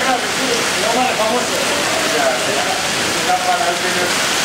claro, sí, no más famoso. Ya. Está para el